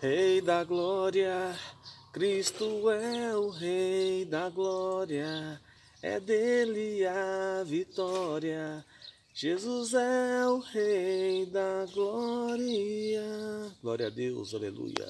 Rei da glória, Cristo é o Rei da glória, é dele a vitória. Jesus é o Rei da glória. Glória a Deus, aleluia.